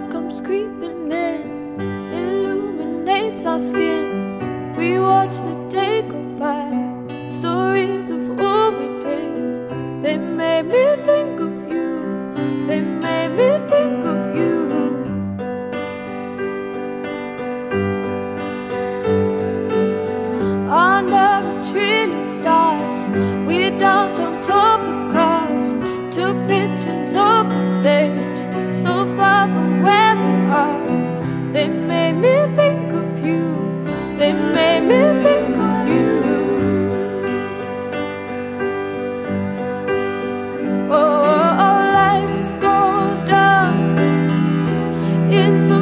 comes creeping in, illuminates our skin. We watch the day go by, stories of all we did. They made me made me think of you Oh, go down in the